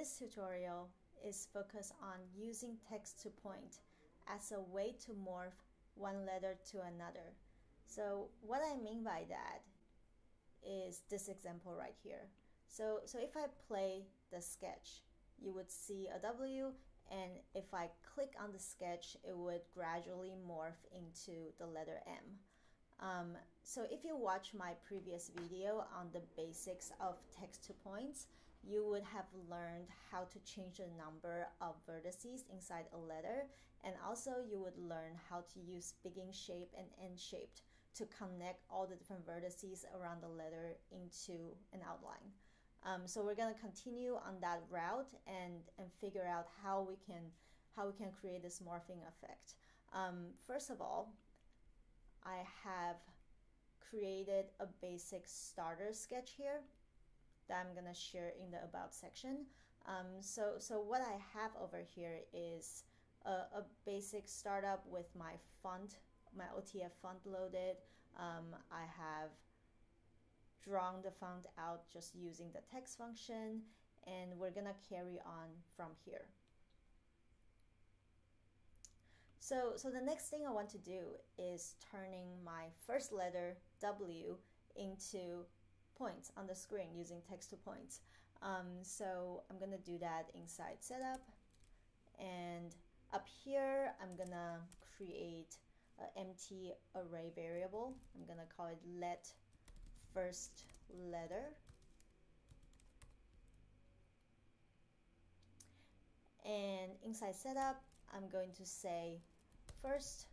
this tutorial is focused on using text to point as a way to morph one letter to another. So what I mean by that is this example right here. So, so if I play the sketch, you would see a W and if I click on the sketch, it would gradually morph into the letter M. Um, so if you watch my previous video on the basics of text to points, you would have learned how to change the number of vertices inside a letter and also you would learn how to use begin shape and end shape to connect all the different vertices around the letter into an outline. Um, so we're going to continue on that route and, and figure out how we can how we can create this morphing effect. Um, first of all, I have created a basic starter sketch here that I'm gonna share in the about section. Um, so, so what I have over here is a, a, basic startup with my font, my OTF font loaded. Um, I have drawn the font out just using the text function and we're gonna carry on from here. So, so the next thing I want to do is turning my first letter W into points on the screen using text to points. Um, so I'm gonna do that inside setup and up here I'm gonna create an empty array variable. I'm gonna call it let first letter and inside setup I'm going to say first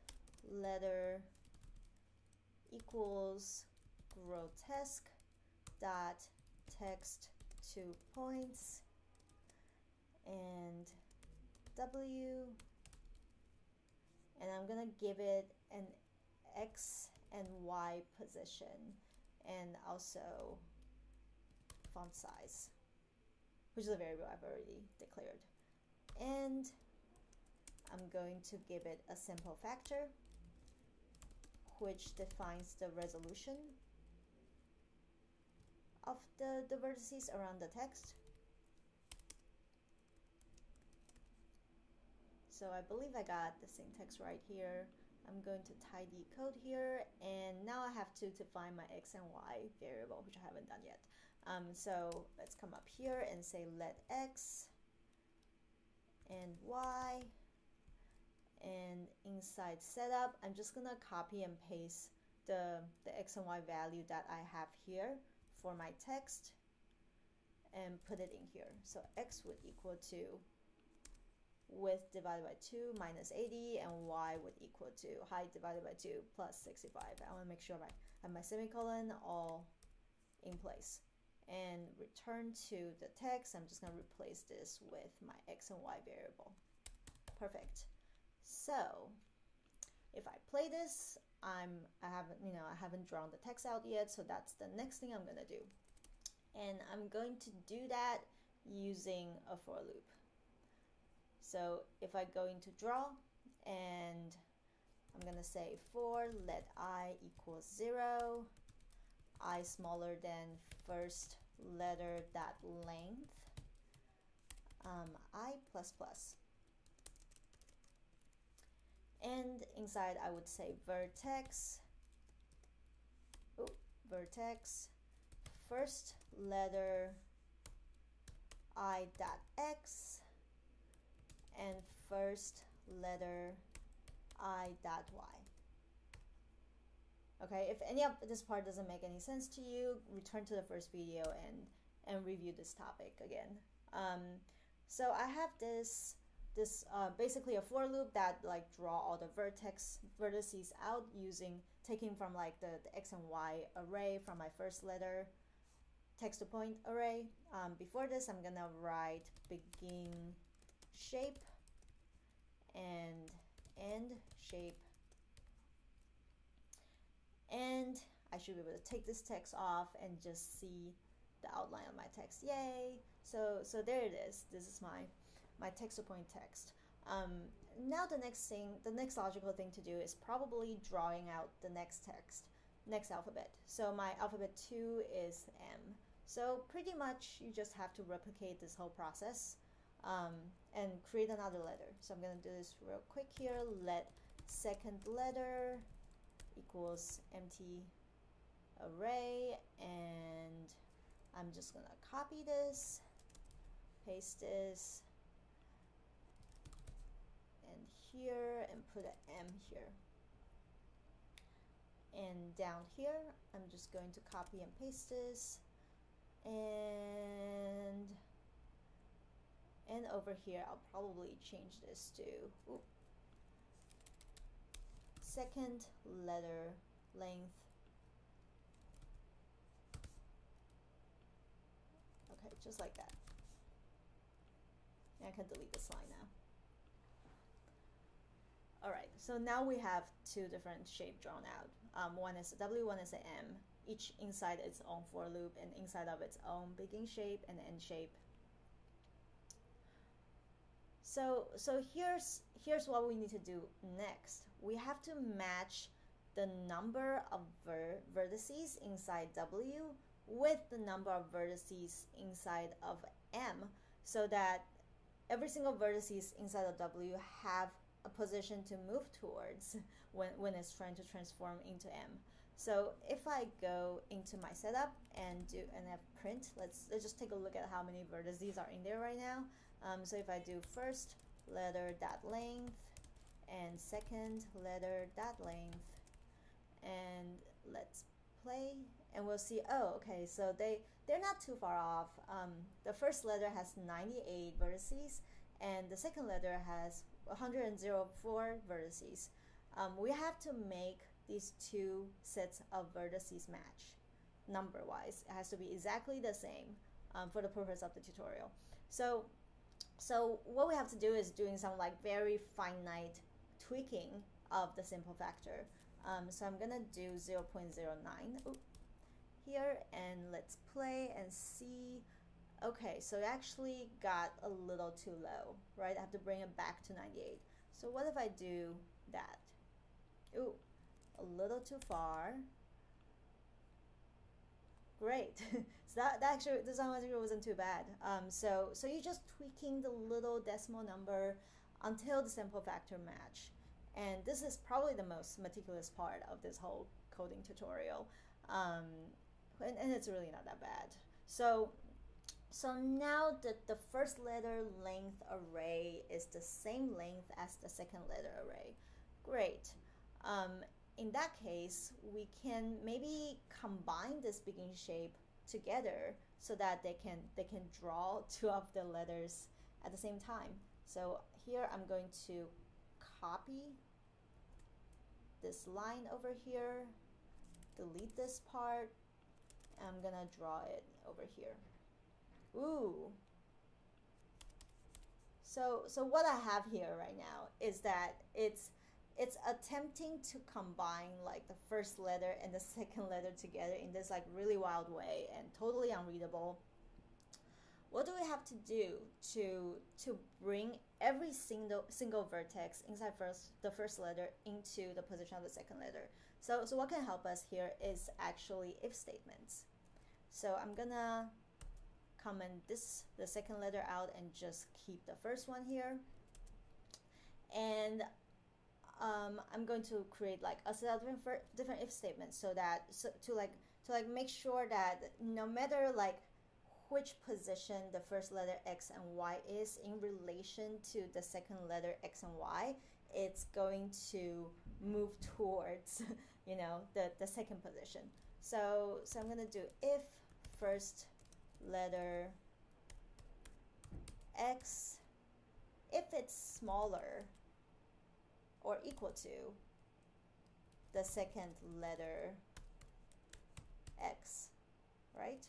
letter equals grotesque dot text to points and W. And I'm gonna give it an X and Y position and also font size which is a variable I've already declared. And I'm going to give it a sample factor which defines the resolution of the, the vertices around the text. So I believe I got the syntax right here. I'm going to tidy code here and now I have to define my x and y variable which I haven't done yet. Um, so let's come up here and say let x and y and inside setup I'm just gonna copy and paste the, the x and y value that I have here for my text and put it in here. So x would equal to width divided by 2 minus 80 and y would equal to height divided by 2 plus 65 I want to make sure I have my semicolon all in place. And return to the text I'm just going to replace this with my x and y variable. Perfect. So if I play this, I'm I haven't you know I haven't drawn the text out yet, so that's the next thing I'm gonna do. And I'm going to do that using a for loop. So if I go into draw and I'm gonna say for let i equals zero, i smaller than first letter that length, um, i plus plus and inside I would say vertex. Vertex. First letter i dot x. And first letter i dot y. Okay if any of this part doesn't make any sense to you return to the first video and and review this topic again. Um, so I have this this uh, basically a for loop that like draw all the vertex vertices out using taking from like the, the x and y array from my first letter text to point array. Um, before this, I'm gonna write begin shape and end shape. And I should be able to take this text off and just see the outline of my text. Yay! So, so there it is. This is my my text to point text. Um, now the next thing, the next logical thing to do is probably drawing out the next text, next alphabet. So my alphabet 2 is M. So pretty much you just have to replicate this whole process um, and create another letter. So I'm going to do this real quick here. Let second letter equals empty array and I'm just going to copy this, paste this, and here and put an M here. And down here, I'm just going to copy and paste this. And and over here I'll probably change this to ooh, second letter length. Okay just like that. I can delete this line now alright so now we have two different shapes drawn out um, one is a W one is a M, each inside its own for loop and inside of its own begin shape and end shape. So, so here's, here's what we need to do next. We have to match the number of ver vertices inside W with the number of vertices inside of M so that every single vertices inside of W have a position to move towards when, when it's trying to transform into M. So if I go into my setup and do an f print, let's, let's just take a look at how many vertices are in there right now. Um, so if I do first letter dot length and second letter dot length and let's play and we'll see oh okay so they they're not too far off um, the first letter has 98 vertices and the second letter has 104 vertices um, we have to make these two sets of vertices match number wise. It has to be exactly the same um, for the purpose of the tutorial. So, so what we have to do is doing some like very finite tweaking of the sample factor. Um, so I'm gonna do 0.09 here and let's play and see. Okay, so it actually got a little too low, right? I have to bring it back to 98. So what if I do that? Ooh, a little too far. Great. so that, that actually the design material wasn't too bad. Um, so so you're just tweaking the little decimal number until the sample factor match. And this is probably the most meticulous part of this whole coding tutorial. Um, and, and it's really not that bad. So so now the, the first letter length array is the same length as the second letter array. Great. Um, in that case, we can maybe combine this begin shape together so that they can they can draw two of the letters at the same time. So here I'm going to copy this line over here, delete this part, I'm gonna draw it over here. Ooh. So, so what I have here right now is that it's it's attempting to combine like the first letter and the second letter together in this like really wild way and totally unreadable. What do we have to do to to bring every single single vertex inside first the first letter into the position of the second letter? So so what can help us here is actually if statements. So i'm gonna comment this the second letter out and just keep the first one here and um, I'm going to create like a set of different, if statements so that so to like to like make sure that no matter like which position the first letter x and y is in relation to the second letter x and y, it's going to move towards you know the, the second position. So so I'm gonna do if first letter x if it's smaller or equal to the second letter x, right?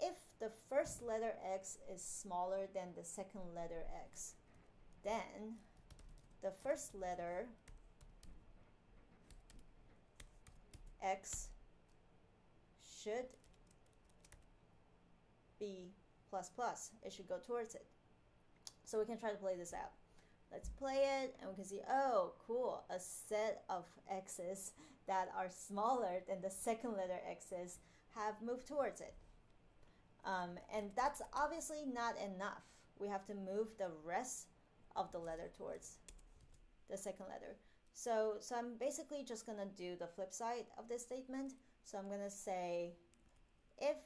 If the first letter x is smaller than the second letter x, then the first letter x should plus. It should go towards it. So we can try to play this out. Let's play it and we can see, oh, cool, a set of x's that are smaller than the second letter x's have moved towards it. Um, and that's obviously not enough. We have to move the rest of the letter towards the second letter. So, so I'm basically just gonna do the flip side of this statement. So I'm gonna say if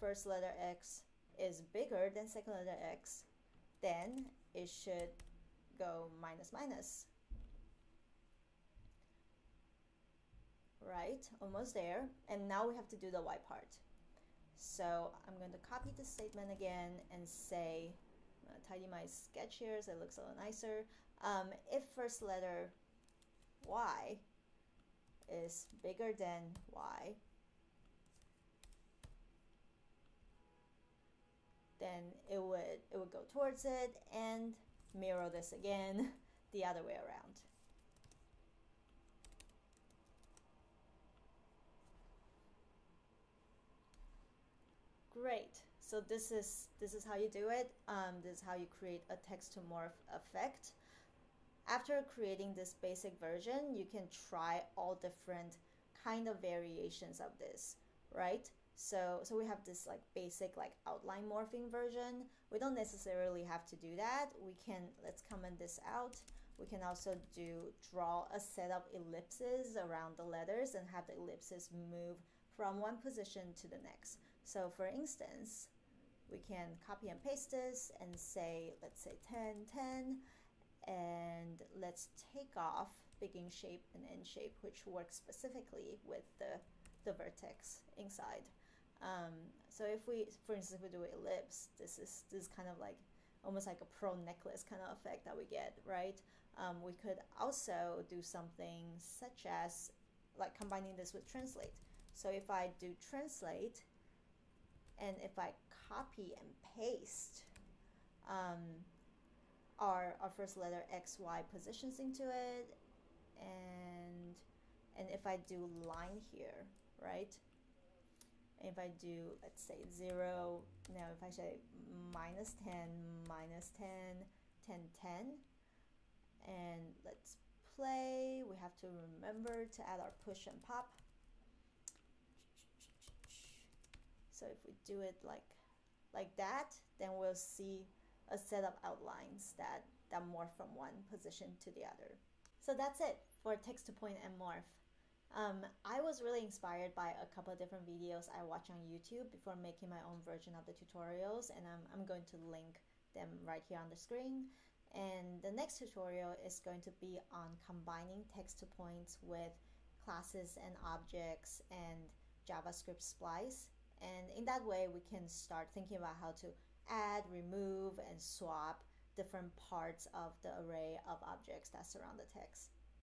first letter X is bigger than second letter X, then it should go minus minus. Right, almost there. And now we have to do the Y part. So I'm going to copy the statement again and say, tidy my sketch here so it looks a little nicer. Um, if first letter Y is bigger than Y, then it would it would go towards it and mirror this again the other way around. Great. So this is this is how you do it. Um, this is how you create a text to morph effect. After creating this basic version, you can try all different kind of variations of this, right? So, so we have this like basic like outline morphing version. We don't necessarily have to do that. We can, let's comment this out. We can also do draw a set of ellipses around the letters and have the ellipses move from one position to the next. So for instance, we can copy and paste this and say, let's say 10, 10, and let's take off begin shape and end shape, which works specifically with the, the vertex inside. Um, so if we, for instance, we do ellipse, this is this is kind of like almost like a pearl necklace kind of effect that we get, right? Um, we could also do something such as like combining this with translate. So if I do translate, and if I copy and paste um, our, our first letter X, Y positions into it, and and if I do line here, right? If I do, let's say 0, now if I say minus 10, minus 10, 10, 10, and let's play, we have to remember to add our push and pop. So if we do it like, like that, then we'll see a set of outlines that, that morph from one position to the other. So that's it for text to point and morph. Um, I was really inspired by a couple of different videos I watch on YouTube before making my own version of the tutorials, and I'm, I'm going to link them right here on the screen. And the next tutorial is going to be on combining text to points with classes and objects and JavaScript splice. And in that way, we can start thinking about how to add, remove, and swap different parts of the array of objects that surround the text.